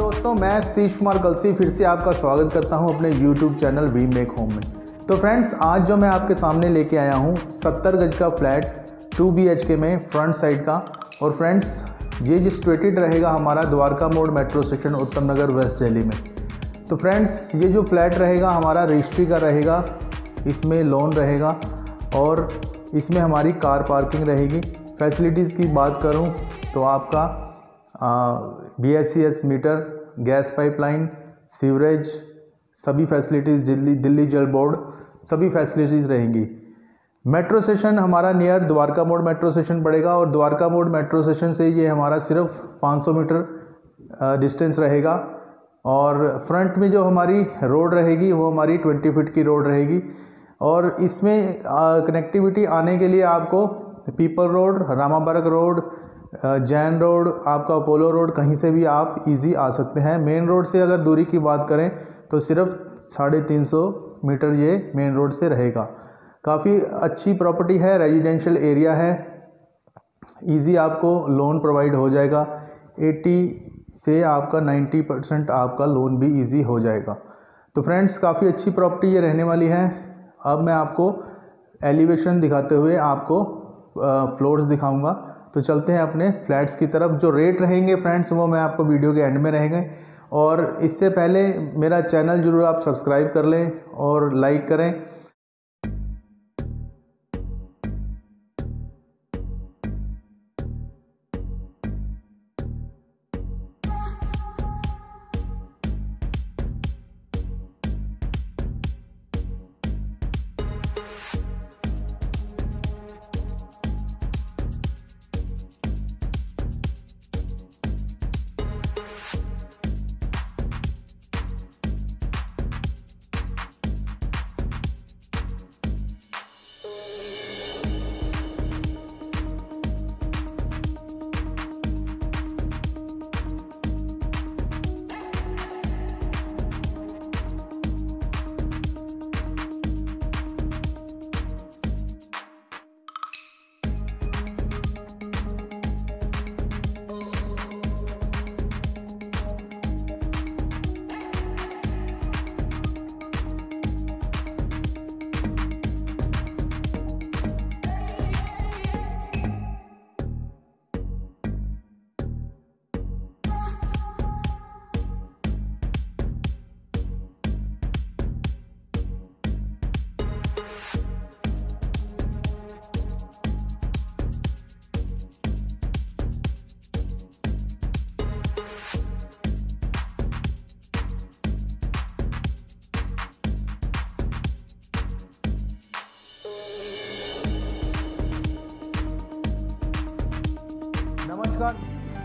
दोस्तों, मैं सतीश कुमार कलसी फिर से आपका स्वागत करता हूँ अपने YouTube channel we make home में। तो फ्रेंड्स, आज जो मैं आपके सामने लेके आया हूँ 70 गज का फ्लैट 2 बी में, फ्रंट साइड का। और फ्रेंड्स, ये जो स्ट्रेटेड रहेगा हमारा द्वारका मोड़ मेट्रो स्टेशन उत्तम नगर वेस्ट दिल्ली में। तो फ्रेंड्स, ये जो फ्लैट रहेगा, हमारा रजिस्ट्री का रहेगा, इसमें लोन रहेगा और इसमें हमारी कार पार्किंग रहेगी। फैसिलिटीज़ की बात करूँ तो आपका B S C S meter, gas pipeline, sewerage, सभी फैसिलिटीज़, दिल्ली दिल्ली जल बोर्ड, सभी फैसिलिटीज़ रहेंगी। मेट्रो स्टेशन हमारा near Dwarka Mor metro station पड़ेगा और द्वारका मोड़ मेट्रो स्टेशन से ये हमारा सिर्फ़ 500 मीटर डिस्टेंस रहेगा। और फ्रंट में जो हमारी रोड रहेगी, वो हमारी 20 फीट की रोड रहेगी। और इसमें कनेक्टिविटी आने के लिए आपको पीपल रोड रामाबर्ग रोड जैन रोड, आपका अपोलो रोड, कहीं से भी आप इजी आ सकते हैं। मेन रोड से अगर दूरी की बात करें तो सिर्फ़ साढ़े तीन सौ मीटर ये मेन रोड से रहेगा। काफ़ी अच्छी प्रॉपर्टी है, रेजिडेंशियल एरिया है। इजी आपको लोन प्रोवाइड हो जाएगा। 80 से आपका 90 परसेंट आपका लोन भी इजी हो जाएगा। तो फ्रेंड्स काफ़ी अच्छी प्रॉपर्टी ये रहने वाली है। अब मैं आपको एलिवेशन दिखाते हुए आपको फ्लोर्स दिखाऊँगा। तो चलते हैं अपने फ्लैट्स की तरफ़। जो रेट रहेंगे फ्रेंड्स वो मैं आपको वीडियो के एंड में रहेंगे। और इससे पहले मेरा चैनल ज़रूर आप सब्सक्राइब कर लें और लाइक करें।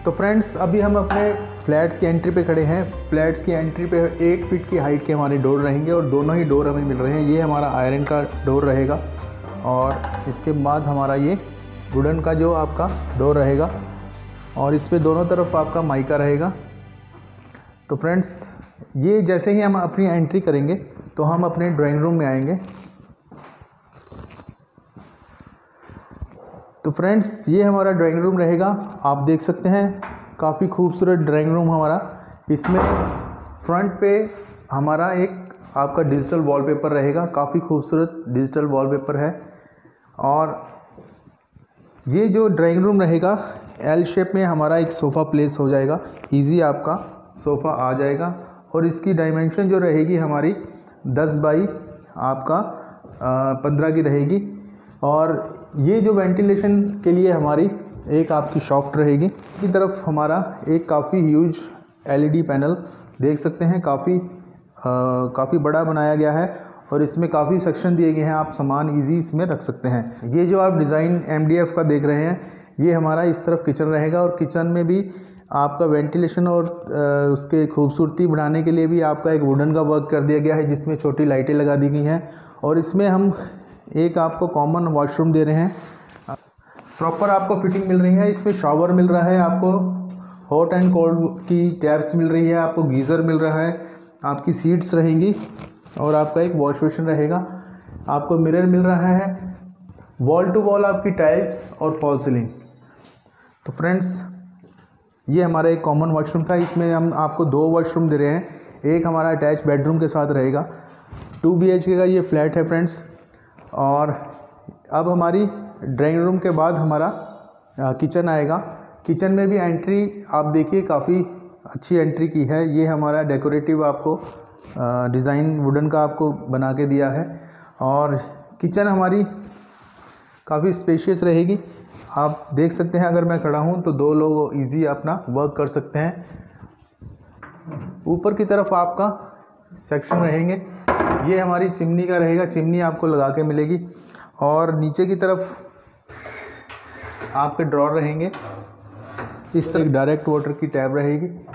तो फ्रेंड्स, अभी हम अपने फ्लैट्स की एंट्री पे खड़े हैं। फ्लैट्स की एंट्री पे एट फीट की हाइट के हमारे डोर रहेंगे और दोनों ही डोर हमें मिल रहे हैं। ये हमारा आयरन का डोर रहेगा और इसके बाद हमारा ये वुडन का जो आपका डोर रहेगा और इस पर दोनों तरफ़ आपका माइका रहेगा। तो फ्रेंड्स, ये जैसे ही हम अपनी एंट्री करेंगे तो हम अपने ड्राइंग रूम में आएँगे। तो फ्रेंड्स, ये हमारा ड्राइंग रूम रहेगा। आप देख सकते हैं, काफ़ी खूबसूरत ड्राइंग रूम हमारा। इसमें फ्रंट पे हमारा एक आपका डिजिटल वॉलपेपर रहेगा। काफ़ी खूबसूरत डिजिटल वॉलपेपर है। और ये जो ड्राइंग रूम रहेगा एल शेप में हमारा एक सोफ़ा प्लेस हो जाएगा। इजी आपका सोफ़ा आ जाएगा। और इसकी डायमेंशन जो रहेगी हमारी 10 बाई आपका पंद्रह की रहेगी। और ये जो वेंटिलेशन के लिए हमारी एक आपकी शॉफ्ट रहेगी की तरफ़ हमारा एक काफ़ी ह्यूज एलईडी पैनल देख सकते हैं, काफ़ी काफ़ी बड़ा बनाया गया है और इसमें काफ़ी सेक्शन दिए गए हैं, आप सामान इजी इसमें रख सकते हैं। ये जो आप डिज़ाइन एमडीएफ का देख रहे हैं, ये हमारा इस तरफ़ किचन रहेगा और किचन में भी आपका वेंटिलेशन और उसके खूबसूरती बढ़ाने के लिए भी आपका एक वुडन का वर्क कर दिया गया है, जिसमें छोटी लाइटें लगा दी गई हैं। और इसमें हम एक आपको कॉमन वॉशरूम दे रहे हैं। प्रॉपर आपको फिटिंग मिल रही है, इसमें शॉवर मिल रहा है, आपको हॉट एंड कोल्ड की टैब्स मिल रही है, आपको गीज़र मिल रहा है, आपकी सीट्स रहेंगी और आपका एक वॉश बेसिन रहेगा। आपको मिरर मिल रहा है वॉल टू वॉल आपकी टाइल्स और फॉल सीलिंग तो फ्रेंड्स ये हमारा एक कॉमन वॉशरूम था, इसमें हम आपको दो वॉशरूम दे रहे हैं, एक हमारा अटैच बेडरूम के साथ रहेगा। टू बी एच के का ये फ्लैट है फ्रेंड्स और अब हमारी ड्राइंग रूम के बाद हमारा किचन आएगा। किचन में भी एंट्री आप देखिए, काफ़ी अच्छी एंट्री की है। ये हमारा डेकोरेटिव आपको डिज़ाइन वुडन का आपको बना के दिया है। और किचन हमारी काफ़ी स्पेशियस रहेगी। आप देख सकते हैं, अगर मैं खड़ा हूँ तो दो लोग इजी अपना वर्क कर सकते हैं। ऊपर की तरफ़ आपका सेक्शन रहेंगे। ये हमारी चिमनी का रहेगा, चिमनी आपको लगा के मिलेगी। और नीचे की तरफ़ आपके ड्रॉर रहेंगे। इस तरह डायरेक्ट वाटर की टैब रहेगी।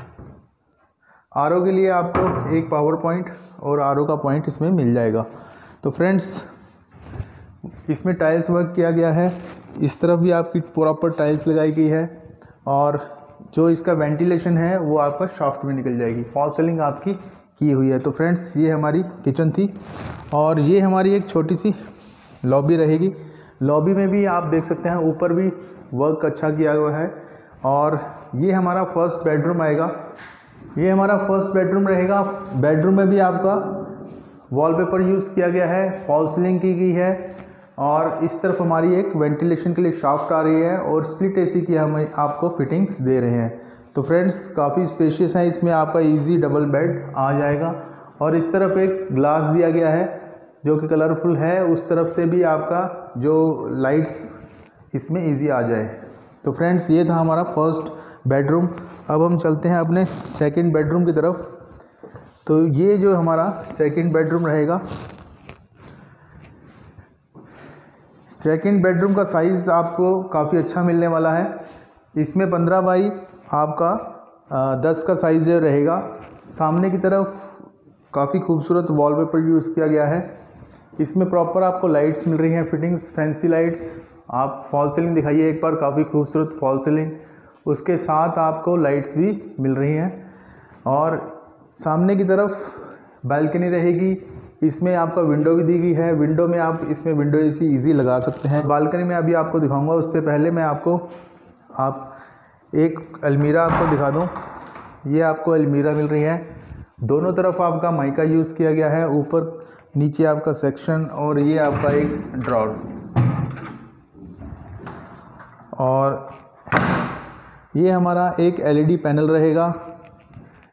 आरओ के लिए आपको एक पावर पॉइंट और आरओ का पॉइंट इसमें मिल जाएगा। तो फ्रेंड्स इसमें टाइल्स वर्क किया गया है। इस तरफ़ भी आपकी प्रॉपर टाइल्स लगाई गई है। और जो इसका वेंटिलेशन है, वो आपका शॉफ्ट में निकल जाएगी। फॉल सेलिंग आपकी की हुई है। तो फ्रेंड्स ये हमारी किचन थी और ये हमारी एक छोटी सी लॉबी रहेगी। लॉबी में भी आप देख सकते हैं, ऊपर भी वर्क अच्छा किया हुआ है और ये हमारा फ़र्स्ट बेडरूम आएगा। ये हमारा फ़र्स्ट बेडरूम रहेगा। बेडरूम में भी आपका वॉलपेपर यूज़ किया गया है फॉल सीलिंग की गई है और इस तरफ़ हमारी एक वेंटिलेशन के लिए शाफ्ट आ रही है और स्प्लिट एसी की हम आपको फिटिंग्स दे रहे हैं। तो फ्रेंड्स काफ़ी स्पेशियस है, इसमें आपका इजी डबल बेड आ जाएगा। और इस तरफ़ एक ग्लास दिया गया है, जो कि कलरफुल है, उस तरफ़ से भी आपका जो लाइट्स इसमें इजी आ जाए। तो फ्रेंड्स ये था हमारा फ़र्स्ट बेडरूम अब हम चलते हैं अपने सेकंड बेडरूम की तरफ़। तो ये जो हमारा सेकंड बेडरूम रहेगा सेकंड बेडरूम का साइज़ आपको काफ़ी अच्छा मिलने वाला है। इसमें पंद्रह बाई आपका दस का साइज़ रहेगा, सामने की तरफ़ काफ़ी खूबसूरत वॉलपेपर यूज़ किया गया है। इसमें प्रॉपर आपको लाइट्स मिल रही हैं फिटिंग्स फैंसी लाइट्स आप फॉल सीलिंग दिखाइए एक बार, काफ़ी खूबसूरत फॉल सीलिंग उसके साथ आपको लाइट्स भी मिल रही हैं। और सामने की तरफ़ बालकनी रहेगी। इसमें आपका विंडो भी दी गई है। विंडो में आप इसमें विंडो एसी इजी लगा सकते हैं। बालकनी में अभी आपको दिखाऊँगा, उससे पहले मैं आपको, आप एक अलमीरा आपको दिखा दूँ। ये आपको अलमीरा मिल रही है। दोनों तरफ़ आपका माइका यूज़ किया गया है। ऊपर, नीचे आपका सेक्शन और ये आपका एक ड्रॉर। और ये हमारा एक एलईडी पैनल रहेगा।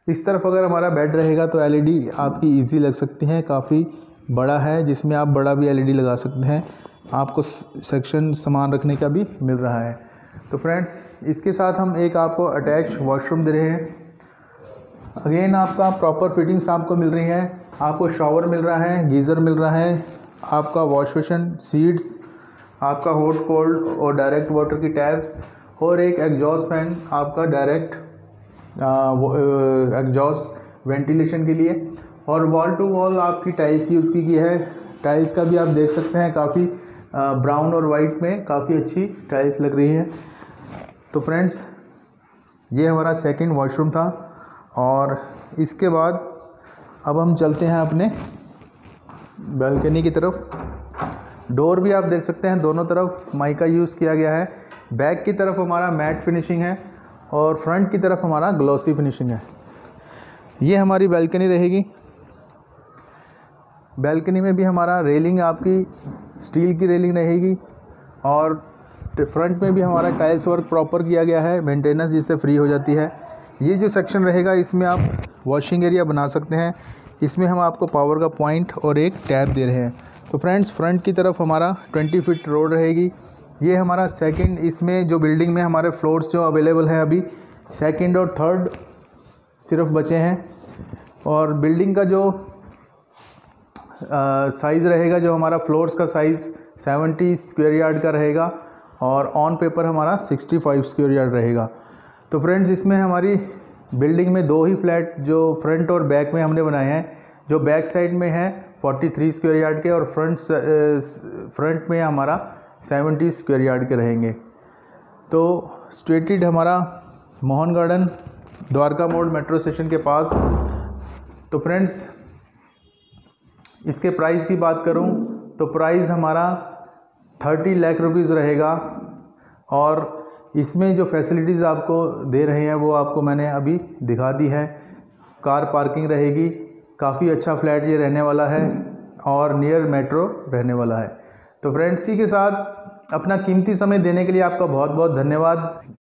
इस तरफ़ अगर हमारा बेड रहेगा तो एलईडी आपकी इजी लग सकती है। काफ़ी बड़ा है, जिसमें आप बड़ा भी एलईडी लगा सकते हैं। आपको सेक्शन सामान रखने का भी मिल रहा है। तो फ्रेंड्स इसके साथ हम एक आपको अटैच वॉशरूम दे रहे हैं। अगेन आपका प्रॉपर फिटिंग्स आपको मिल रही है। आपको शॉवर मिल रहा है, गीज़र मिल रहा है, आपका वॉश बेसन सीड्स आपका हॉट कोल्ड और डायरेक्ट वाटर की टैप्स और एक एग्जॉस्ट फ़ैन आपका डायरेक्ट एग्जॉस्ट वेंटिलेशन के लिए। और वॉल टू वॉल आपकी टाइल्स यूज़ की गई है। टाइल्स का भी आप देख सकते हैं, काफ़ी ब्राउन और वाइट में काफ़ी अच्छी टाइल्स लग रही है। तो फ्रेंड्स, ये हमारा सेकंड वॉशरूम था और इसके बाद अब हम चलते हैं अपने बालकनी की तरफ़। डोर भी आप देख सकते हैं, दोनों तरफ़ माइका यूज़ किया गया है। बैक की तरफ़ हमारा मैट फिनिशिंग है और फ्रंट की तरफ़ हमारा ग्लॉसी फिनिशिंग है। ये हमारी बालकनी रहेगी। बालकनी में भी हमारा रेलिंग आपकी स्टील की रेलिंग रहेगी और फ्रंट में भी हमारा टाइल्स वर्क प्रॉपर किया गया है मेंटेनेंस जिससे फ्री हो जाती है। ये जो सेक्शन रहेगा, इसमें आप वॉशिंग एरिया बना सकते हैं। इसमें हम आपको पावर का पॉइंट और एक टैब दे रहे हैं। तो फ्रेंड्स फ्रंट की तरफ़ हमारा 20 फीट रोड रहेगी। ये हमारा सेकंड इसमें जो बिल्डिंग में हमारे फ्लोर्स जो अवेलेबल हैं अभी सेकंड और थर्ड सिर्फ़ बचे हैं। और बिल्डिंग का जो साइज़ रहेगा, जो हमारा फ्लोर्स का साइज़ 70 स्क्वेयर यार्ड का रहेगा। और ऑन पेपर हमारा 65 स्क्वेयर यार्ड रहेगा। तो फ्रेंड्स इसमें हमारी बिल्डिंग में दो ही फ्लैट जो फ्रंट और बैक में हमने बनाए हैं, जो बैक साइड में है 43 स्क्वेयर यार्ड के और फ्रंट फ्रंट में हमारा 70 स्क्वेयर यार्ड के रहेंगे। तो स्ट्रेटेड हमारा Mohan garden, Dwarka Mor metro station के पास। तो फ्रेंड्स इसके प्राइस की बात करूँ तो प्राइस हमारा थर्टी लाख रुपीज़ रहेगा और इसमें जो फैसिलिटीज़ आपको दे रहे हैं, वो आपको मैंने अभी दिखा दी है। कार पार्किंग रहेगी, काफ़ी अच्छा फ्लैट ये रहने वाला है और नियर मेट्रो रहने वाला है। तो फ्रेंड्स के साथ अपना कीमती समय देने के लिए आपका बहुत बहुत धन्यवाद।